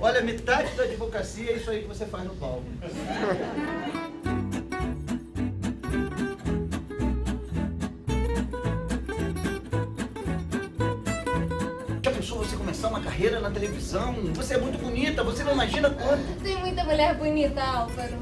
Olha, metade da advocacia é isso aí que você faz no palco. Já pensou você começar uma carreira na televisão? Você é muito bonita, você não imagina quanto. Tem muita mulher bonita, Álvaro.